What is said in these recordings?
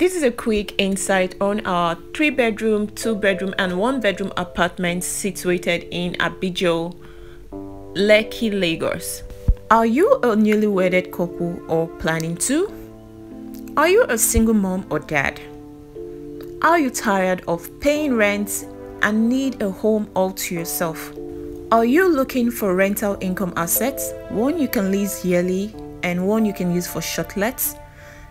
This is a quick insight on our three bedroom, two bedroom, and one bedroom apartment situated in Abijo, Lekki, Lagos. Are you a newly wedded couple or planning to? Are you a single mom or dad? Are you tired of paying rent and need a home all to yourself? Are you looking for rental income assets, one you can lease yearly and one you can use for short lets?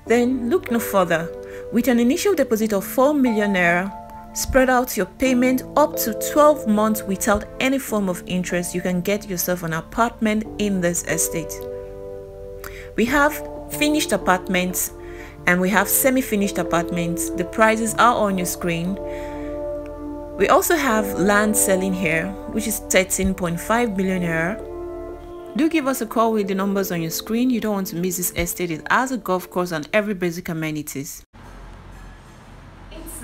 Then look no further. With an initial deposit of 4 million naira, spread out your payment up to 12 months without any form of interest, you can get yourself an apartment in this estate. We have finished apartments and we have semi-finished apartments. The prices are on your screen. We also have land selling here, which is 13.5 million naira do give us a call with the numbers on your screen. You don't want to miss this estate. It has a golf course and every basic amenities.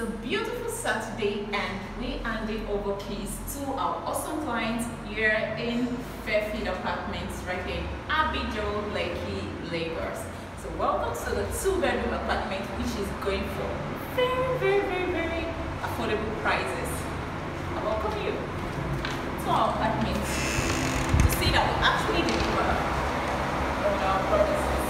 A beautiful Saturday and we handed over keys to our awesome clients here in Fairfield Apartments right here in Abijo, Lekki, Lagos. So welcome to the two-bedroom apartment which is going for very, very, very, very affordable prices. I welcome you to our apartment see that we actually deliver on our promises.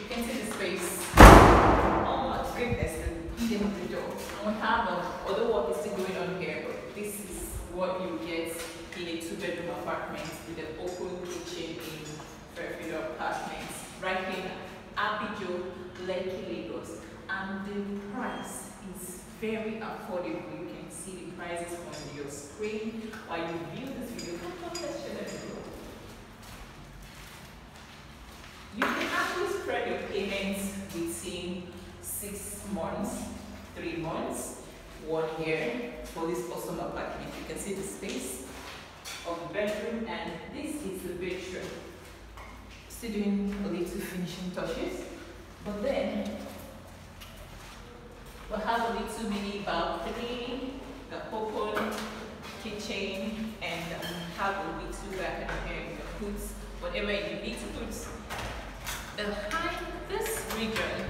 You can see the space. Oh my goodness, the hidden the door. And we have um, other work is still going on here, but this is what you get in a two-bedroom with an open kitchen in Fairfield Apartments, right here in Abijo, Lekki, Lagos. And the price is very affordable You can see the prices on your screen while you view this video. You can actually spread your payments between six months, three months, one year for this awesome apartment. You can see the space of the bedroom and this is the bedroom. Still doing a little finishing touches, but then we'll have a little mini balcony the open kitchen and um, have a little back here you can put whatever you need to put. Behind this region,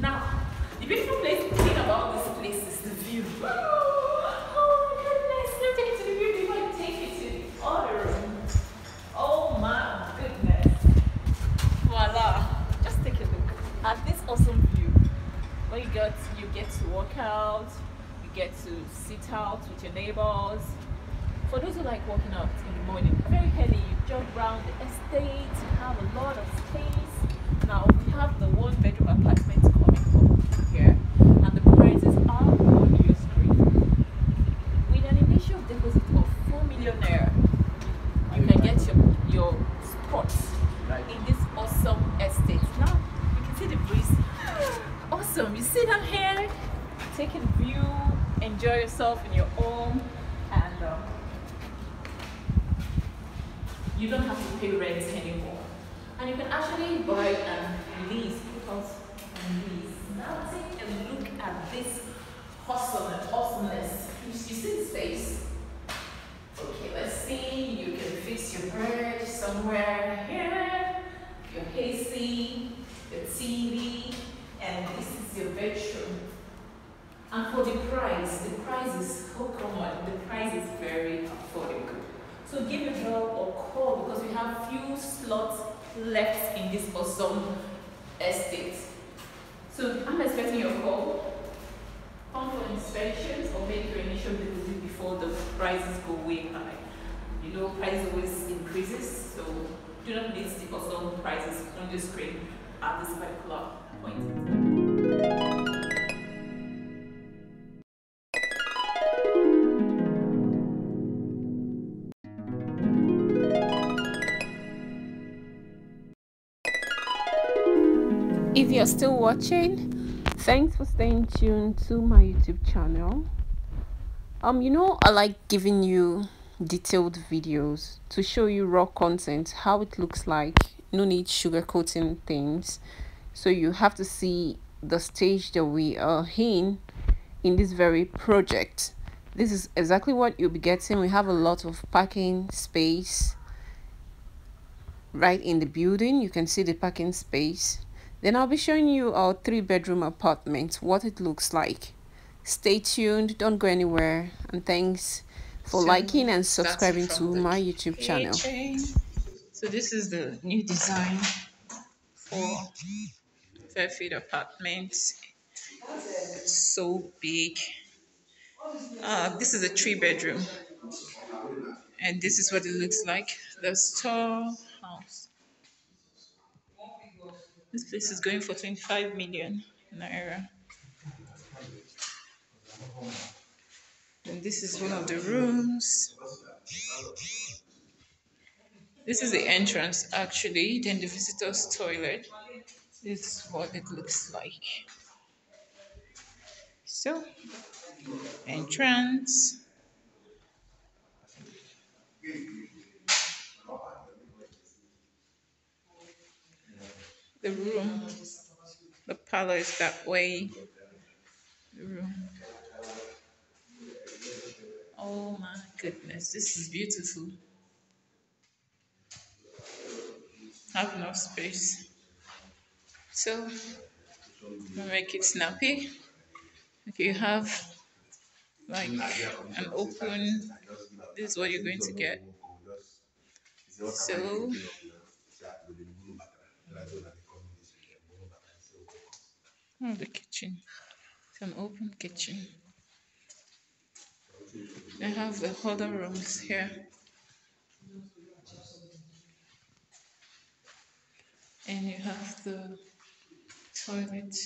now, the beautiful place thing about this place is the view. Oh, oh my goodness, look at the view before I take it to the other room. Oh my goodness. Voila. Just take a look at this awesome view. When you get you get to walk out, you get to sit out with your neighbors. For those who like walking out in the morning, very early, you jog around the estate, you have a lot of space. Now we have the one bedroom apartment coming up here, and the prices are on your screen. With an initial deposit of 4 million naira, you can get your, your spots in this awesome estate. Now you can see the breeze awesome. You sit down here, take a view, enjoy yourself in your home, and um, you don't have to pay rent anymore. And you can actually buy and lease because and lease. Now take a look at this awesomeness. awesomeness. You, you see the space? Okay, let's see. You can fix your bird somewhere here. Your AC, your TV, and this is your bedroom. And for the price, the price is oh, so common, the price is very affordable. So give your girl a call because we have few slots left in this awesome estate. So I'm expecting your call. Come for inspections or make your initial deposit before the prices go way high. You know, price always increases, so do not miss the awesome prices on the screen at this particular if you're still watching thanks for staying tuned to my youtube channel. Um you know i like giving you detailed videos to show you raw content how it looks like. No need sugarcoating things. So you have to see the stage that we are in in this very project. This is exactly what you'll be getting. We have a lot of parking space right in the building. You can see the parking space then i'll be showing you our three bedroom apartment what it looks like. Stay tuned don't go anywhere and thanks for so liking and subscribing to my youtube channel. So this is the new design for fairfield apartments it's so big. Uh, this is a three bedroom and this is what it looks like. The store house this place is going for 25 million naira. And this is one of the rooms. This is the entrance actually then the visitors toilet. This is what it looks like. So entrance the room. The parlor is that way. The room. Oh my goodness this is beautiful. Have enough space. So make it snappy. If you have like an open this is what you're going to get. So oh, the kitchen. It's an open kitchen. I have the other rooms here. And you have the toilet.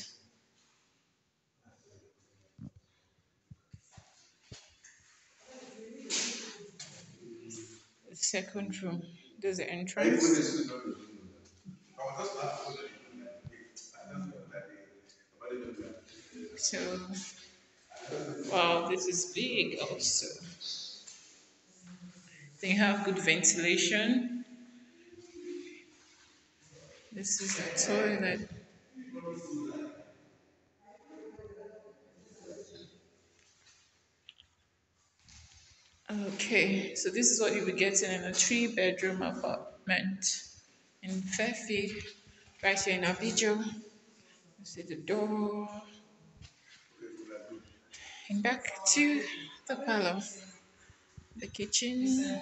Second room. There's the entrance. So, wow, this is big also. They have good ventilation. This is the toilet. Okay, so this is what you'll be getting in a three bedroom apartment in Fairfield, right here in Abijo. You see the door. And back to the parlor, the kitchen.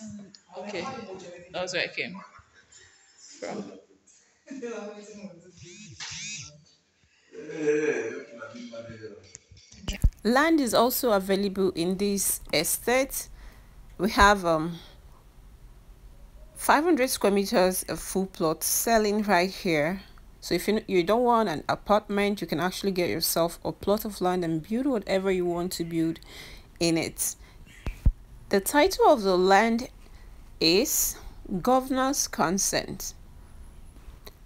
And, okay, that was where I came from. Land is also available in this estate. We have um 500 square meters of full plot selling right here. So if you, you don't want an apartment, you can actually get yourself a plot of land and build whatever you want to build in it. The title of the land is Governor's Consent.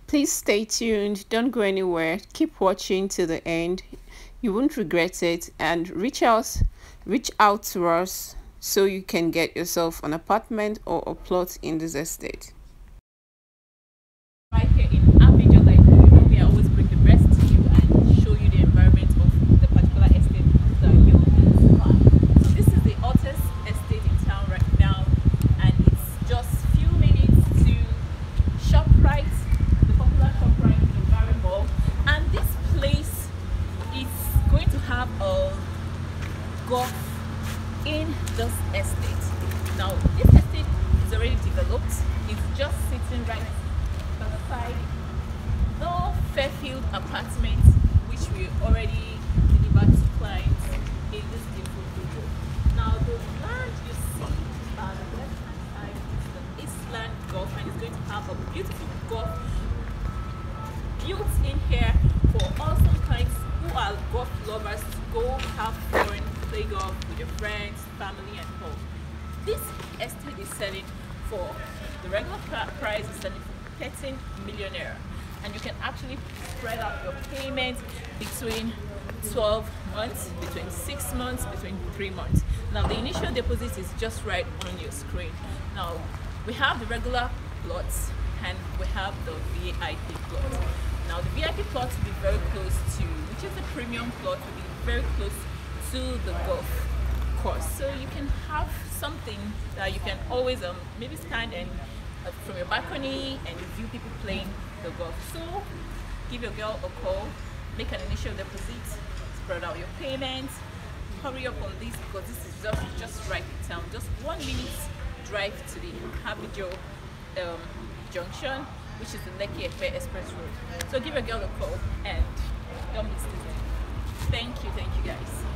Please stay tuned. Don't go anywhere. Keep watching to the end you won't regret it and reach out reach out to us so you can get yourself an apartment or a plot in this estate right here in Abijo like we always bring the best to you and show you the environment of the particular estate that you so this is the hottest estate in town right now and it's just few minutes to ShopRite the popular ShopRite in Barry Mall and this place going to have a golf in this estate. Now, this estate is already developed. It's just sitting right beside the Fairfield apartment, which we already golf with your friends, family and home. This estate is selling for, the regular price is selling for 13 millionaire and you can actually spread out your payments between 12 months, between 6 months, between 3 months. Now the initial deposit is just right on your screen. Now we have the regular plots and we have the VIP plot. Now the VIP plot will be very close to, which is the premium plot, will be very close to the golf course. So you can have something that you can always um, maybe stand and uh, from your balcony and view people playing the golf. So give your girl a call, make an initial deposit, spread out your payments, hurry up on this because this is just just right in town. Just one minute drive to the Abijo um, junction, which is the Lekki Epe Express Road. So give your girl a call and don't miss this. Thank you, thank you guys.